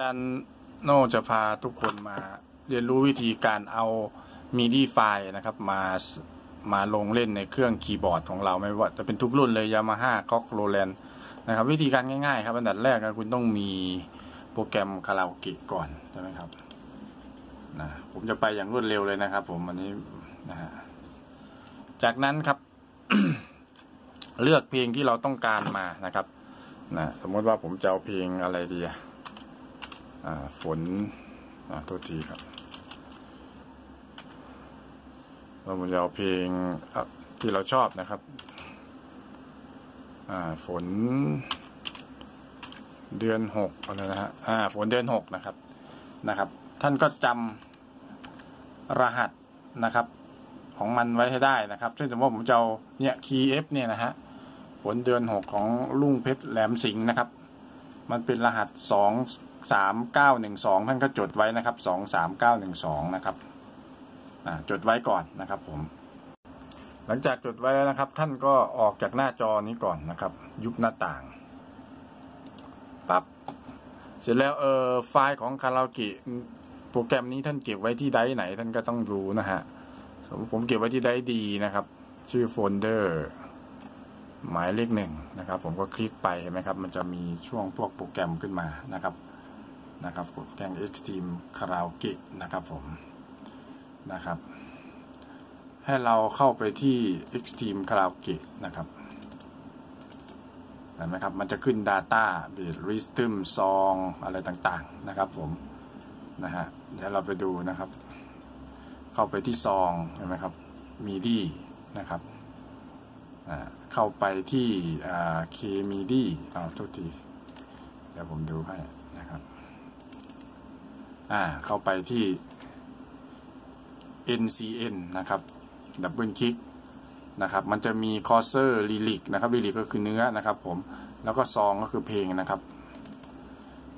าจารย์โน่จะพาทุกคนมาเรียนรู้วิธีการเอามีดีไฟนะครับ มามาลงเล่นในเครื่องคีย์บอร์ดของเราไม่ว่าจะเป็นทุกรุ่นเลยยามาฮ่าก็โรแลนนะครับ วิธีการง่ายๆ ครับอันดับแรกนะคุณต้องมีโปรแกรมคาราโอเกะก่อนใช่ไหมครับนะผมจะไปอย่างรวดเร็วเลยนะครับ ผมวันนี้นะฮะจากนั้นครับ เลือกเพลงที่เราต้องการมานะครับนะสมมติว่าผมจะเอาเพลงอะไรดีอะ ฝนโทษทีครับ เราจะเอาเพลงที่เราชอบนะครับฝนเดือนหกอะไรนะฮะอ่าฝนเดือนหกนะครับนะครับ ท่านก็จำรหัสนะครับ ของมันไว้ให้ได้นะครับเช่นสมมติว่าผมจะเอาเนี่ย key F เนี่ยนะฮะฝนเดือนหกของลุงเพชรแหลมสิงห์นะครับ มันเป็นรหัสสอง สามเก้าหนึ่งสองท่านก็จดไว้นะครับสองสามเก้าหนึ่งสองนะครับจดไว้ก่อนนะครับผม หลังจากจดไว้แล้วนะครับ ท่านก็ออกจากหน้าจอนี้ก่อนนะครับ ยุบหน้าต่างปั๊บเสร็จแล้วเออไฟล์ของคาราโอเกะโปรแกรมนี้ท่านเก็บไว้ที่ไดร์ไหน ท่านก็ต้องรู้นะฮะผมเก็บไว้ที่ Drive D นะครับ ชื่อโฟลเดอร์หมายเลขหนึ่งนะครับ ผมก็คลิกไปเห็นไหมครับ มันจะมีช่วงพวกโปรแกรมขึ้นมานะครับ นะครับโปรแกรม Extreme Karaoke นะครับผมนะครับ ให้เราเข้าไปที่ Extreme Karaoke นะครับเห็นไหมครับ มันจะขึ้น Data Beat Rhythm Song อะไรต่างๆนะครับผมนะฮะเดี๋ยวเราไปดูนะครับ เข้าไปที่ Song เห็นไหมครับ MIDI นะครับเข้าไปที่เคมีดีเอาทุกที เดี๋ยวผมดูให้ อ่าเข้าไปที่ NCN นะครับ double click นะครับ มันจะมี Cursor Lyric นะครับ Lyric ก็คือเนื้อนะครับผม แล้วก็ Song ก็คือเพลงนะครับ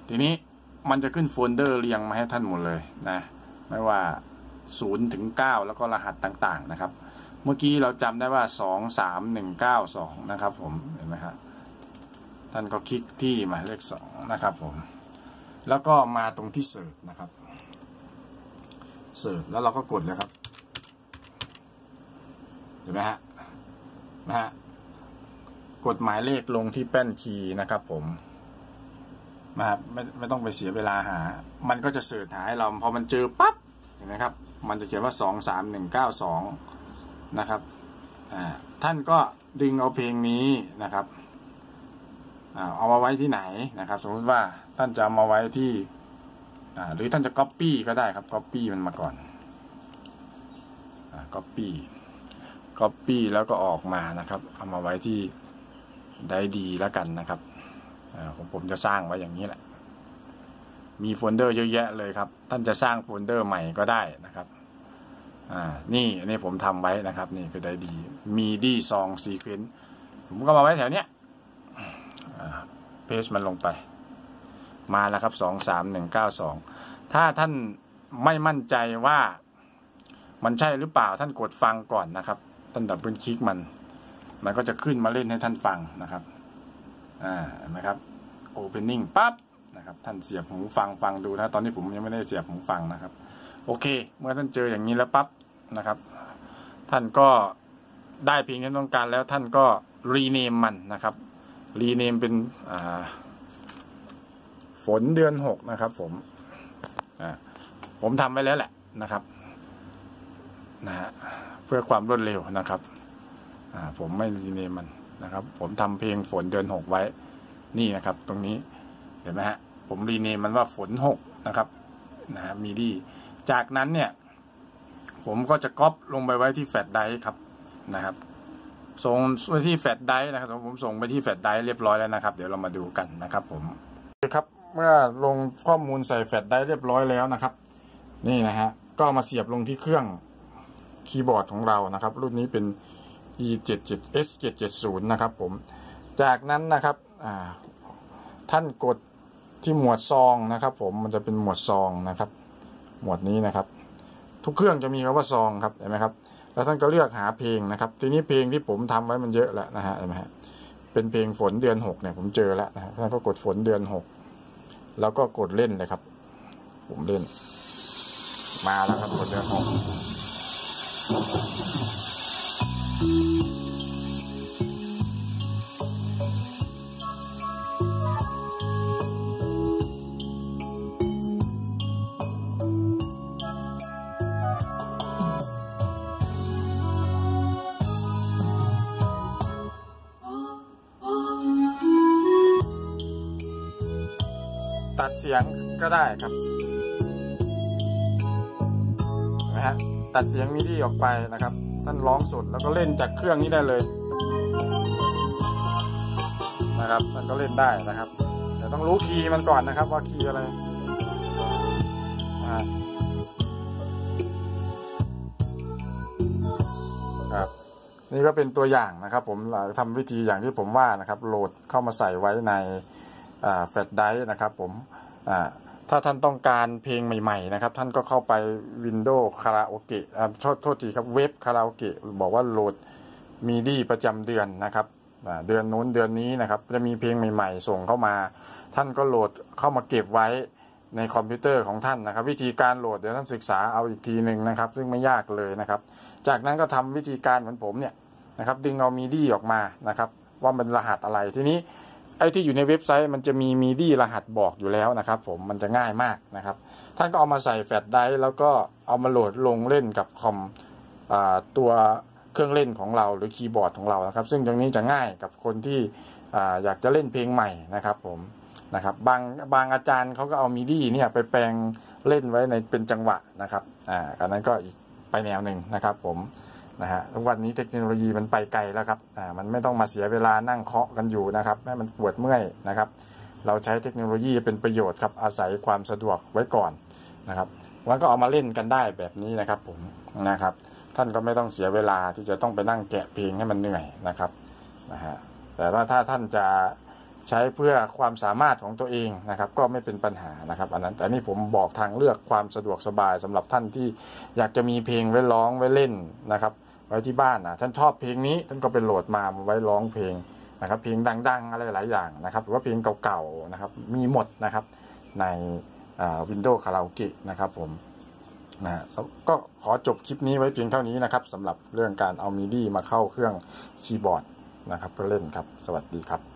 ทีนี้มันจะขึ้นโฟลเดอร์เรียงมาให้ท่านหมดเลยนะ ไม่ว่า0ถึง9แล้วก็รหัสต่างๆนะครับ เมื่อกี้เราจำได้ว่าสองสามหนึ่งเก้าสองนะครับผม เห็นไหมครับท่านก็คลิกที่หมายเลขสองนะครับผม แล้วก็มาตรงที่เสิร์ฟนะครับ เสิร์ฟแล้วเราก็กดเลยครับ เห็นไหมฮะ นะฮะ กดหมายเลขลงที่แป้นคีย์นะครับผมนะครับไม่ไม่ต้องไปเสียเวลาหา มันก็จะ search หาให้เรา พอมันเจอปั๊บ เห็นไหมครับ มันจะเขียนว่าสองสามหนึ่งเก้าสองนะครับ อ่า ท่านก็ดึงเอาเพลงนี้นะครับ เอามาไว้ที่ไหนนะครับ สมมติว่าท่านจะเอามาไว้ที่หรือท่านจะก๊อปปี้ก็ได้ครับก๊อปปี้มันมาก่อนก๊อปปี้ก๊อปปี้แล้วก็ออกมานะครับ เอามาไว้ที่ได้ดีแล้วกันนะครับผมผมจะสร้างไว้อย่างนี้แหละ มีโฟลเดอร์เยอะแยะเลยครับ ท่านจะสร้างโฟลเดอร์ใหม่ก็ได้นะครับอ่านี่อันนี้ผมทำไว้นะครับ นี่คือได้ดีมีดีซองซีเควนต์ผมก็มาไว้แถวเนี้ย เพจมันลงไป มาแล้วครับสองสามหนึ่งเก้าสองถ้าท่านไม่มั่นใจว่ามันใช่หรือเปล่าท่านกดฟังก่อนนะครับท่าน double click มัน มันก็จะขึ้นมาเล่นให้ท่านฟังนะครับอ่าเห็นไหมครับ opening ปั๊บนะครับ ท่านเสียบหูฟังฟังดูนะ ตอนนี้ผมยังไม่ได้เสียบหูฟังนะครับ โอเค เมื่อท่านเจออย่างนี้แล้วปั๊บนะครับ ท่านก็ได้เพลงที่ต้องการแล้วท่านก็ rename มันนะครับ rename เป็นฝนเดือนหกนะครับ ผมผมทำไว้แล้วแหละนะครับนะฮะเพื่อความรวดเร็วนะครับผมไม่ rename มันนะครับ ผมทำเพลงฝนเดือนหกไว้ นี่นะครับ ตรงนี้เห็นไหมฮะผม rename มันว่าฝนหกนะครับนะฮะมีดีจากนั้นเนี่ย ผมก็จะก๊อปลงไปไว้ที่แฟลชไดรฟ์ครับนะครับ ส่งไปที่แฟลชไดรฟ์นะครับผมส่งไปที่แฟลชไดรฟ์เรียบร้อยแล้วนะครับ เดี๋ยวเรามาดูกันนะครับผมครับเมื่อลงข้อมูลใส่แฟลชไดร์เรียบร้อยแล้วนะครับ นี่นะฮะก็มาเสียบลงที่เครื่องคีย์บอร์ดของเรานะครับ รุ่นนี้เป็น e 7 7 s 7 7 0นะครับผมจากนั้นนะครับท่านกดที่หมวดซองนะครับผมมันจะเป็นหมวดซองนะครับ หมวดนี้นะครับ ทุกเครื่องจะมีคำว่าซองครับเห็นไหมครับ แล้วท่านก็เลือกหาเพลงนะครับ ทีนี้เพลงที่ผมทำไว้มันเยอะแล้วนะฮะเห็นไหมฮะเป็นเพลงฝนเดือนหกเนี่ยผมเจอแล้วนะท่านก็กดฝนเดือนหกแล้วก็กดเล่นเลยครับ ผมเล่น มาแล้วครับฝนเดือนหก เสียงก็ได้ครับนไหมฮะตัดเสียงมิดีออกไปนะครับท่านร้องสดแล้วก็เล่นจากเครื่องนี้ได้เลยนะครับมันก็เล่นได้นะครับ แต่ต้องรู้คีย์มันก่อนนะครับ ว่าคีย์อะไรครับนี่ก็เป็นตัวอย่างนะครับ ผมเราทำวิธีอย่างที่ผมว่านะครับ โหลดเข้ามาใส่ไว้ในแฟลชไดรฟ์นะครับ ผม อ่าถ้าท่านต้องการเพลงใหม่ๆนะครับ ท่านก็เข้าไป Windows คาราโอเกะโทษโทษทีครับเว็บคาราโอเกะบอกว่าโหลดมีดีประจำเดือนนะครับเดือนนู้นเดือนนี้นะครับ จะมีเพลงใหม่ๆ ส่งเข้ามา ท่านก็โหลดเข้ามาเก็บไว้ในคอมพิวเตอร์ของท่านนะครับ วิธีการโหลดเดี๋ยวท่านศึกษาเอาอีกทีหนึ่งนะครับ ซึ่งไม่ยากเลยนะครับ จากนั้นก็ทำวิธีการเหมือนผมเนี่ยนะครับ ดึงเอามีดีออกมานะครับ ว่ามันรหัสอะไรทีนี้ ไอ้ที่อยู่ในเว็บไซต์มันจะมีมีดีรหัสบอกอยู่แล้วนะครับ ผมมันจะง่ายมากนะครับ ท่านก็เอามาใส่แฟลชไดรฟ์แล้วก็เอามาโหลดลงเล่นกับคอมอตัวเครื่องเล่นของเราหรือคีย์บอร์ดของเรานะครับ ซึ่งตรงนี้จะง่ายกับคนที่อ่อยากจะเล่นเพลงใหม่นะครับ ผมนะครับบางบางอาจารย์เขาก็เอามีดีเนี่ยไปแปลงเล่นไว้ในเป็นจังหวะนะครับอ่าอันนั้นก็อีกไปแนวหนึ่งนะครับ ผม นะฮะทุกวันนี้เทคโนโลยีมันไปไกลแล้วครับอ่ามันไม่ต้องมาเสียเวลานั่งเคาะกันอยู่นะครับให้มันปวดเมื่อยนะครับ เราใช้เทคโนโลยีเป็นประโยชน์ครับอาศัยความสะดวกไว้ก่อนนะครับมันก็เอามาเล่นกันได้แบบนี้นะครับผมนะครับ ท่านก็ไม่ต้องเสียเวลาที่จะต้องไปนั่งแกะเพลงให้มันเหนื่อยนะครับนะฮะแต่ว่าถ้าท่านจะใช้เพื่อความสามารถของตัวเองนะครับ ก็ไม่เป็นปัญหานะครับ อันนั้นแต่นี่ผมบอกทางเลือกความสะดวกสบายสำหรับท่านที่อยากจะมีเพลงไว้ร้องไว้เล่นนะครับ ไว้ที่บ้านนะท่านชอบเพลงนี้ท่านก็ไปโหลดมาไว้ร้องเพลงนะครับ เพลงดัง ๆ อะไรหลายอย่างนะครับหรือว่าเพลงเก่าๆนะครับ มีหมดนะครับในวินโดว์คาราโอเกะนะครับผมนะก็ขอจบคลิปนี้ไว้เพียงเท่านี้นะครับสำหรับเรื่องการเอามิดี้มาเข้าเครื่องคีย์บอร์ดนะครับเพื่อเล่นครับ สวัสดีครับ